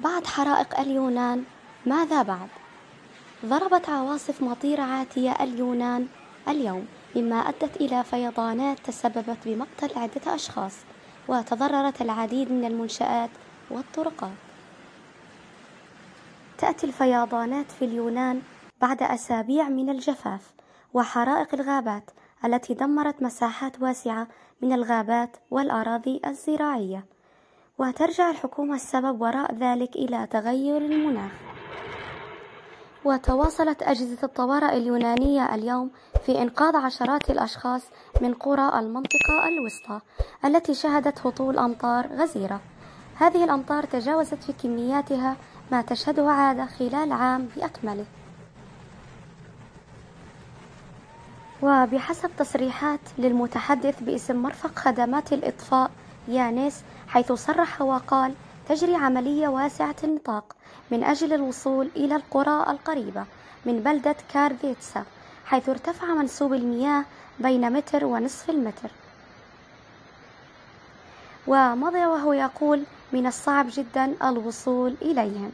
بعد حرائق اليونان ماذا بعد؟ ضربت عواصف مطيرة عاتية اليونان اليوم مما أدت إلى فيضانات تسببت بمقتل عدة أشخاص وتضررت العديد من المنشآت والطرقات تأتي الفيضانات في اليونان بعد أسابيع من الجفاف وحرائق الغابات التي دمرت مساحات واسعة من الغابات والأراضي الزراعية وترجع الحكومة السبب وراء ذلك إلى تغير المناخ. وتواصلت أجهزة الطوارئ اليونانية اليوم في إنقاذ عشرات الأشخاص من قرى المنطقة الوسطى التي شهدت هطول أمطار غزيرة. هذه الأمطار تجاوزت في كمياتها ما تشهده عادة خلال عام بأكمله. وبحسب تصريحات للمتحدث باسم مرفق خدمات الإطفاء يانيس حيث صرح وقال تجري عملية واسعة النطاق من أجل الوصول إلى القرى القريبة من بلدة كارفيتسا حيث ارتفع منسوب المياه بين متر ونصف المتر ومضى وهو يقول من الصعب جدا الوصول إليهم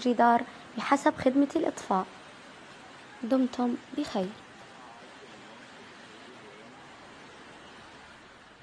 جدار بحسب خدمة الإطفاء. دمتم بخير.